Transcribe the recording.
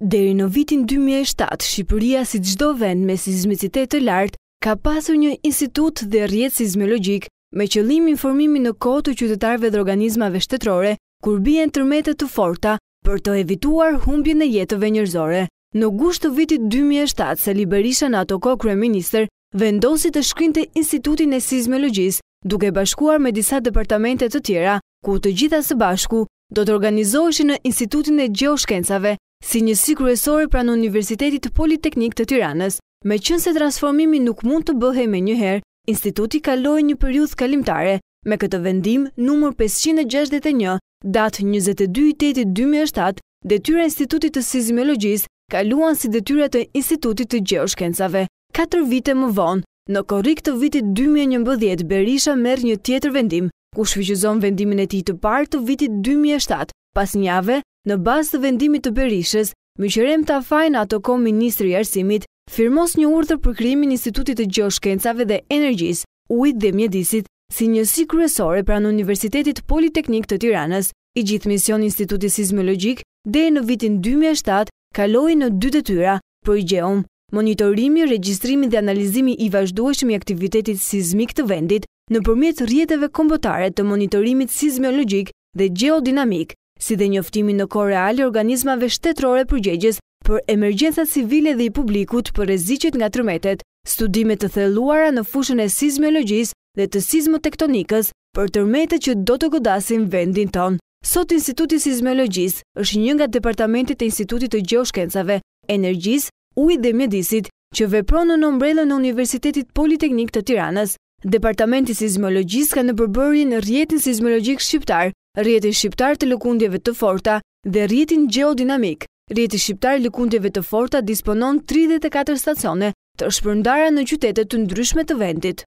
Deri në vitin 2007, Shqipëria si çdo vend me sizmicitet të lartë ka pasur një institut dhe rrjet sizmologjik me qëllim informimin në kohë të qytetarëve dhe organizmave shtetërore kur bien tërmete të forta për të evituar humbjen e jetëve njerëzore. Në gusht të vitit dy mijë e shtatë, Sali Berisha në ato kohë kryeministër, vendosi të shkrinte Institutin e Sizmologjisë, duke bashkuar me disa departamente të tjera, ku të gjitha së bashku do të organizoheshin në Institutin e Gjeoshkencave, si njësi kryesore pranë Universitetit Politeknik të Tiranës. Meqenëse transformimi nuk mund të bëhej menjëherë, Instituti kaloi një periudhë kalimtare me këtë vendim numër pesëqind e gjashtëdhjetë e një datë njëzet e dy i tetit dy mijë e shtatë, detyrat e Institutit të Sizmiologjisë kaluan si detyra të Institutit të Gjeoshkencave. Katër vite më vonë, në korrik të vitit dy mijë e njëmbëdhjetë Berisha merr një tjetër vendim, ku shfuqizon vendimin e tij të parë të vitit dy mijë e shtatë, pas një jave, në bazë të vendimit të Berishës, Myqerem Tafaj në atë kohë ministër i Arsimit, firmos një urdhër për krijimin e Institutit të Gjeoshkencave dhe Energjisë, Ujit dhe Mjedisit, si njësi kryesore pranë Universitetit Politeknik të Tiranës. I gjithë misioni i Institutit Sizmologjik deri në vitin dy mijë e shtatë kaloi në dy detyra, për IGJEUM, monitorimi, regjistrimi dhe analizimi i vazhdueshëm i aktivitetit sizmik të vendit, nëpërmjet rrjeteve kombëtare të monitorimit sizmiologjik dhe gjeodinamik, si dhe njoftimin në kohë reale i organizmave shtetërore përgjegjës për emergjencat civile dhe i publikut për rreziqet nga tërmetet, studime të thelluara në fushën e sizmiologjisë dhe të sizmotektonikës për tërmetet që do të godasin vendin tonë. Sot Instituti i Sizmiologjisë është një nga departamentet e Institutit të Gjeoshkencave, Energjisë, Ujit dhe Mjedisit, që vepron nën ombrellën e Universitetit Politeknik të Tiranës. Departamenti i Sizmologjisë ka në përbërjen Rrjetin Sizmologjik Shqiptar, Rrjetin Shqiptar të Lëkundjeve të Forta dhe Rrjetin Gjeodinamik. Rrjeti Shqiptar i Lëkundjeve të Forta disponon tridhjetë e katër stacione të shpërndara në qytete të ndryshme të vendit.